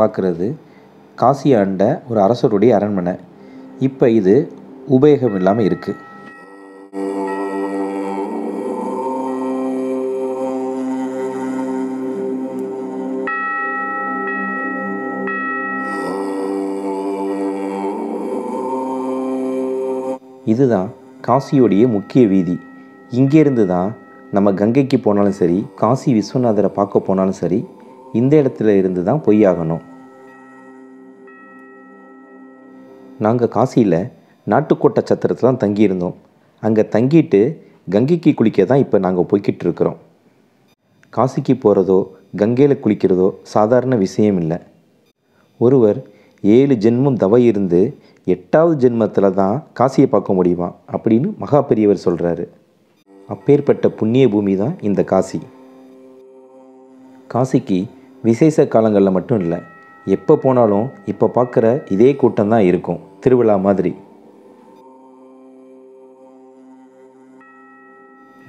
பார்க்குறது. காசி ஆண்ட ஒரு அரசருடைய அரண்மனை. இப்போ இது உபயோகம் இல்லாமல் இருக்குது இதுதான் காசியோடைய முக்கிய வீதி. இங்கேருந்து தான் நம்ம கங்கைக்கு போனாலும் சரி காசி விஸ்வநாதரை பார்க்க போனாலும் சரி இந்த இடத்துல இருந்து தான் பொய்யாகணும். நாங்கள் காசியில் நாட்டுக்கோட்டை சத்திரத்தில் தான் தங்கியிருந்தோம். அங்கே தங்கிட்டு கங்கைக்கு குளிக்க தான் இப்போ நாங்கள் போய்கிட்டு இருக்கிறோம். காசிக்கு போகிறதோ கங்கையில் குளிக்கிறதோ சாதாரண விஷயம் இல்லை ஒருவர் ஏழு ஜென்மம் தவ இருந்து எட்டாவது ஜென்மத்தில் தான் காசியை பார்க்க முடியுமா அப்படின்னு மகா பெரியவர் சொல்கிறாரு அப்பேற்பட்ட புண்ணிய பூமி தான் இந்த காசி. காசிக்கு விசேஷ காலங்களில் மட்டும் இல்லை. எப்போ போனாலும் இப்போ பார்க்குற இதே கூட்டம் தான் இருக்கும். திருவிழா மாதிரி.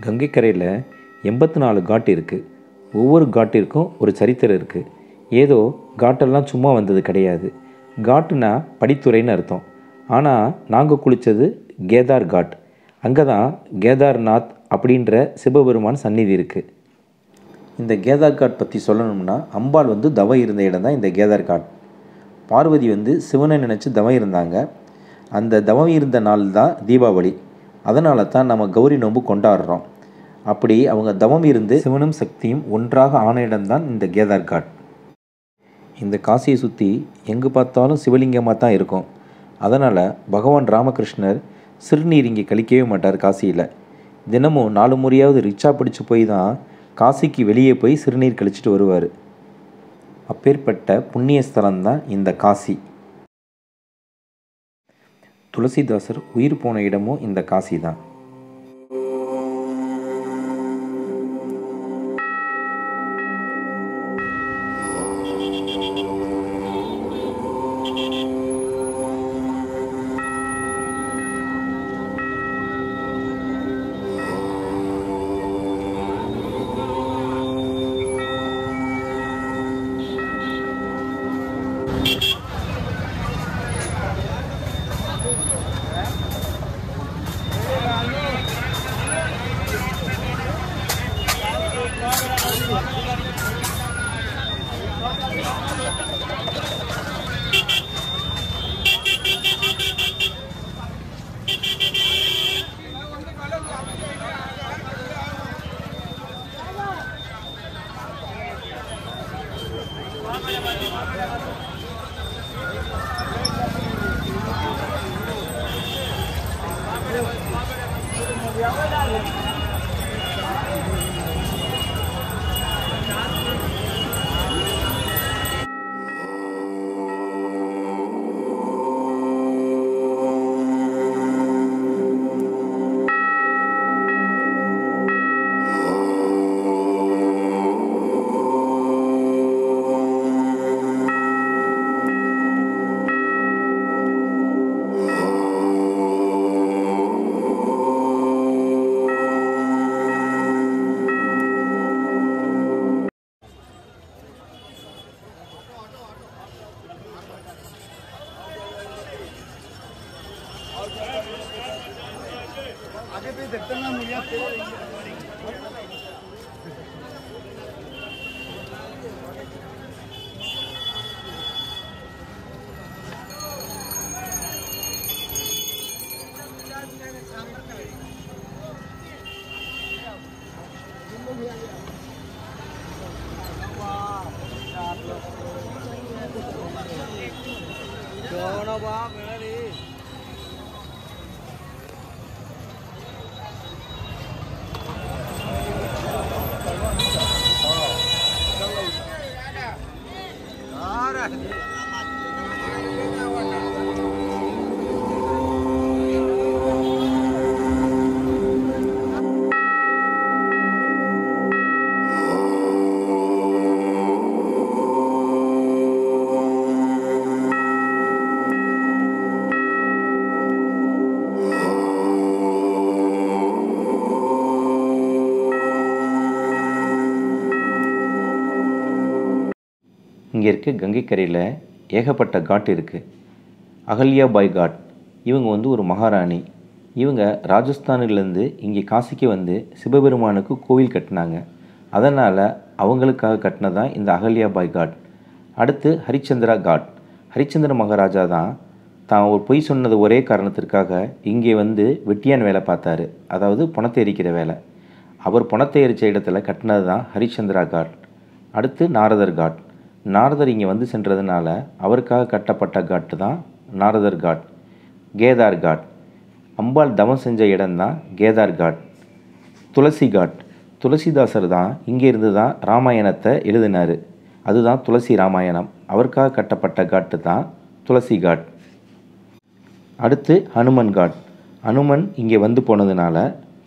கங்கைக்கரையில் எண்பத்தி நாலு காட் இருக்குது ஒவ்வொரு காட்டிற்கும் ஒரு சரித்திரம் இருக்குது ஏதோ காட்டெல்லாம் சும்மா வந்தது கிடையாது. காட்டுனா படித்துறைன்னு அர்த்தம். ஆனால் நாங்கள் குளித்தது கேதார் காட். அங்கே தான் கேதார்நாத் அப்படின்ற சிவபெருமான் சந்நிதி இருக்குது இந்த கேதார் காட் பற்றி சொல்லணும்னா அம்பாள் வந்து தவம் இருந்த இடம் தான் இந்த கேதார் காட். பார்வதி வந்து சிவனை நினச்சி தவம் இருந்தாங்க. அந்த தவம் இருந்த நாள் தான் தீபாவளி. அதனால தான் நம்ம கௌரி நோம்பு கொண்டாடுறோம். அப்படி அவங்க தவம் இருந்து சிவனும் சக்தியும் ஒன்றாக ஆன இடம்தான் இந்த கேதார் காட். இந்த காசியை சுற்றி எங்கே பார்த்தாலும் சிவலிங்கமாக தான் இருக்கும். அதனால் பகவான் ராமகிருஷ்ணர் சிறுநீர் இங்கே கழிக்கவே மாட்டார் காசியில். தினமும் நாலு முறையாவது ரிச்சா பிடிச்சி போய் தான் காசிக்கு வெளியே போய் சிறுநீர் கழிச்சிட்டு வருவார். அப்பேற்பட்ட புண்ணிய ஸ்தலம் தான் இந்த காசி. துளசிதாசர் உயிர் போன இடமும் இந்த காசி தான் இங்கே இருக்க கங்கைக்கரையில் ஏகப்பட்ட காட் இருக்குது அகல்யாபாய் காட் இவங்க வந்து ஒரு மகாராணி. இவங்க ராஜஸ்தானிலேருந்து இங்கே காசிக்கு வந்து சிவபெருமானுக்கு கோவில் கட்டினாங்க. அதனால் அவங்களுக்காக கட்டினதான் இந்த அகல்யாபாய் காட். அடுத்து ஹரிச்சந்திரா காட். ஹரிச்சந்திர மகாராஜா தான் தான் ஒரு பொய் சொன்னது ஒரே காரணத்திற்காக இங்கே வந்து வெட்டியான் வேலை பார்த்தாரு. அதாவது பணத்தை எரிக்கிற வேலை. அவர் பணத்தை எரிச்ச இடத்துல கட்டினது தான் ஹரிச்சந்திரா காட். அடுத்து நாரதர் காட். நாரதர் இங்கே வந்து சென்றதுனால அவருக்காக கட்டப்பட்ட காட்டு தான் நாரதர் காட் கேதார் காட். அம்பாள் தவம் செஞ்ச இடம்தான் கேதார் காட். துளசி காட். துளசிதாசர் தான் இங்கே இருந்து தான் ராமாயணத்தை எழுதினார். அதுதான் துளசி ராமாயணம். அவருக்காக கட்டப்பட்ட காட்டு தான் துளசி காட். அடுத்து ஹனுமன் காட். அனுமன் இங்கே வந்து போனதுனால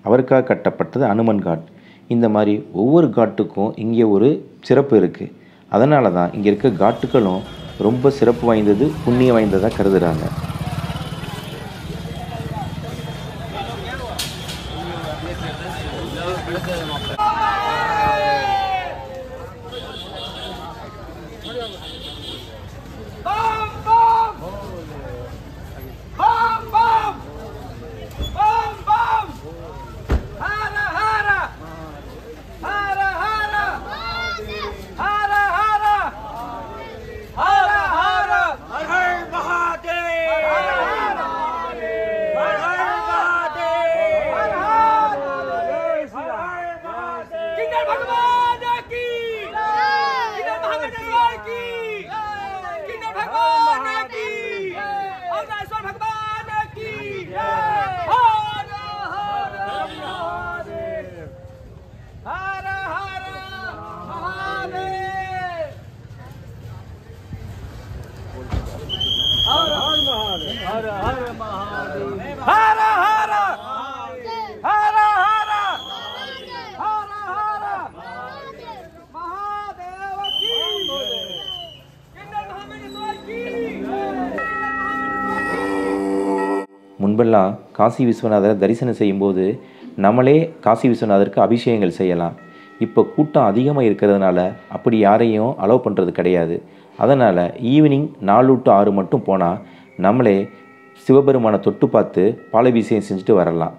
அவருக்காக கட்டப்பட்டது அனுமன் காட். இந்த மாதிரி ஒவ்வொரு காட்டுக்கும் இங்கே ஒரு சிறப்பு இருக்குது அதனால தான் இங்கே இருக்க காட்டுகளும் ரொம்ப சிறப்பு வாய்ந்தது புண்ணியம் வாய்ந்ததாக கருதுகிறாங்க முன்பெல்லாம் காசி விஸ்வநாதரை தரிசனம் செய்யும்போது நம்மளே காசி விஸ்வநாதருக்கு அபிஷேகங்கள் செய்யலாம். இப்போ கூட்டம் அதிகமாக இருக்கிறதுனால அப்படி யாரையும் அலோவ் பண்ணுறது கிடையாது. அதனால் ஈவினிங் நாலு டு ஆறு மட்டும் போனால் நம்மளே சிவபெருமானை தொட்டு பார்த்து பாலபிஷேகம் செஞ்சுட்டு வரலாம்.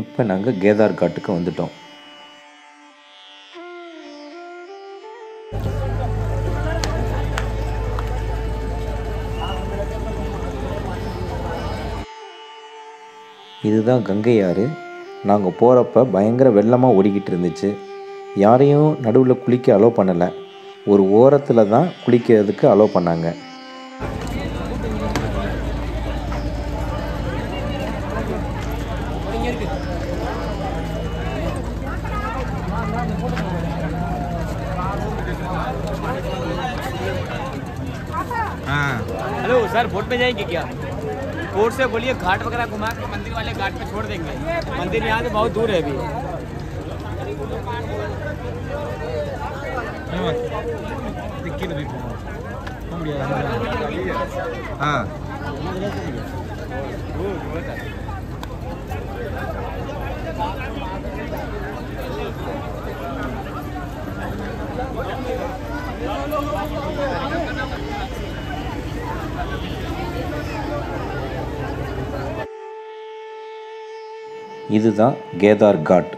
இப்போ நாங்கள் கேதார் காட்டுக்கு வந்துட்டோம். இதுதான் கங்கை ஆறு. நாங்கள் போகிறப்ப பயங்கர வெள்ளமாக ஓடிக்கிட்டு இருந்துச்சு. யாரையும் நடுவில் குளிக்க அலோவ் பண்ணலை. ஒரு ஓரத்தில் தான் குளிக்கிறதுக்கு அலோவ் பண்ணாங்க. हेलो, सर वोट में जाएँगे क्या? कोर्ट से बोलिए, घाट वगैरह घुमा के मंदिर वाले घाट पे छोड़ देंगे। मंदिर यहाँ से बहुत दूर है अभी। हाँ। இதுதான் கேதார் காட்.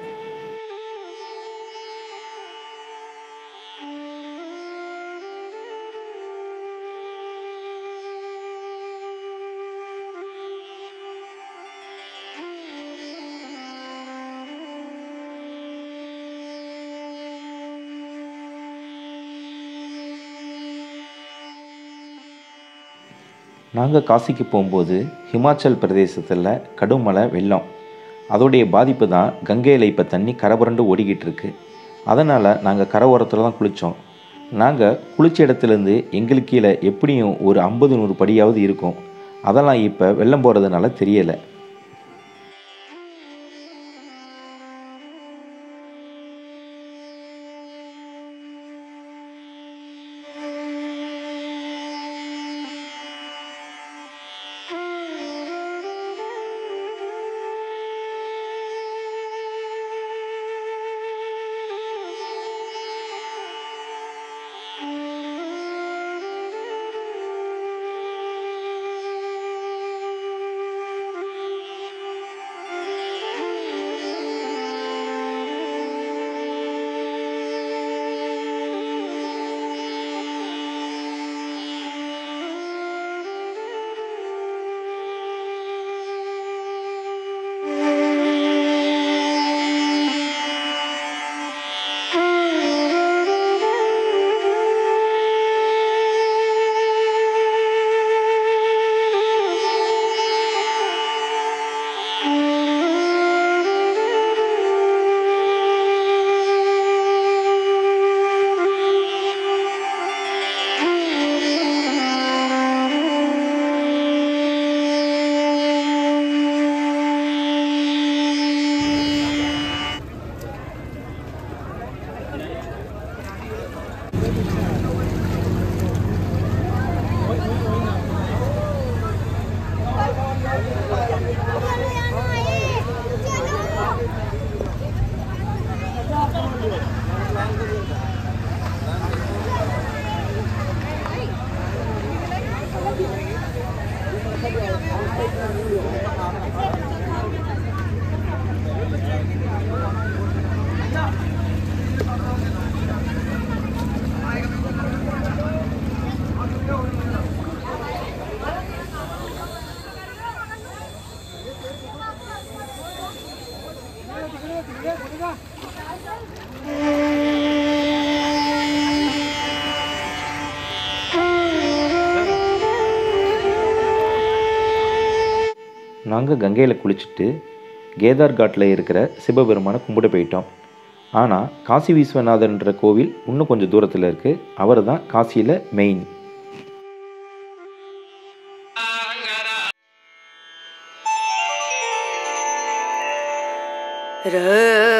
நாங்கள் காசிக்கு போகும்போது ஹிமாச்சல் பிரதேசத்தில் கடும் மழை வெள்ளம். அதோடைய பாதிப்பு தான் கங்கையில் இப்போ தண்ணி கரைபுரண்டு ஓடிக்கிட்டு இருக்கு அதனால் நாங்கள் கரை ஓரத்தில் தான் குளித்தோம் நாங்கள் குளித்த இடத்துலேருந்து எங்களுக்கு கீழே எப்படியும் ஒரு ஐம்பது நூறு படியாவது இருக்கும். அதெல்லாம் இப்போ வெள்ளம் போகிறதுனால தெரியலை. நாங்கள் கங்கையில் குளிச்சுட்டு கேதார் காட்டில் இருக்கிற சிவபெருமானை கும்பிட போயிட்டோம். ஆனால் காசி விஸ்வநாதர்ன்ற கோவில் இன்னும் கொஞ்சம் தூரத்தில் இருக்குது அவர் தான் காசியில் மெயின் नो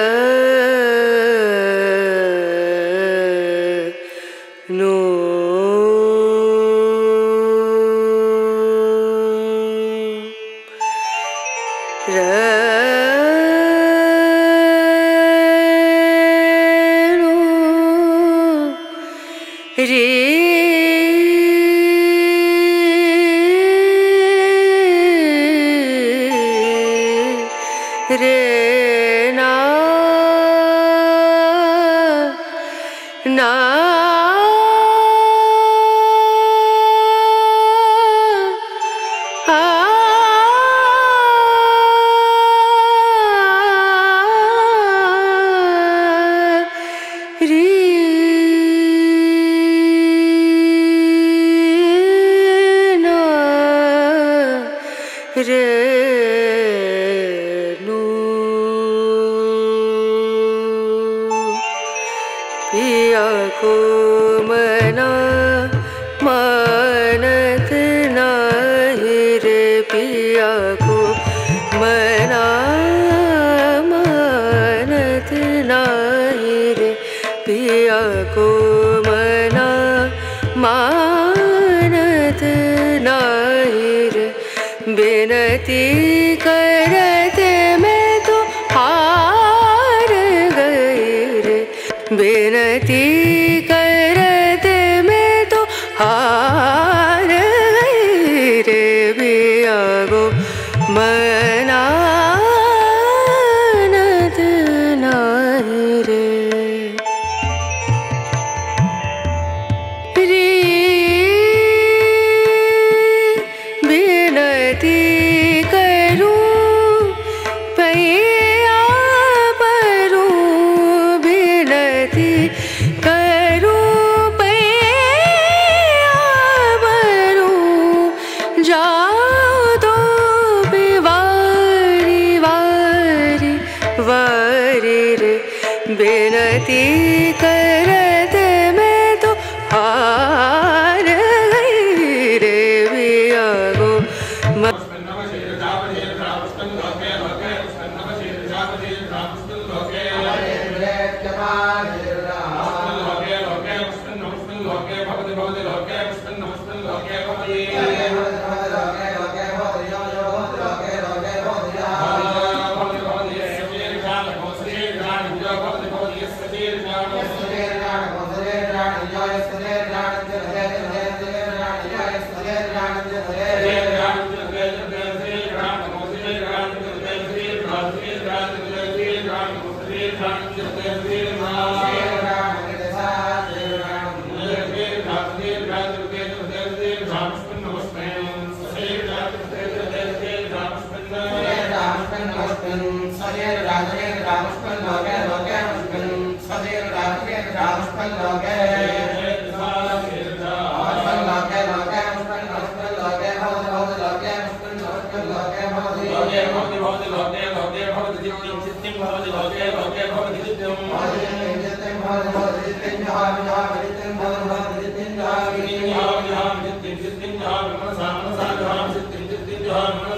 re nu pia ko कर रामस्पन लोगे लोगे स्पन सदैव रात्रि रामस्पन लोगे Thank you.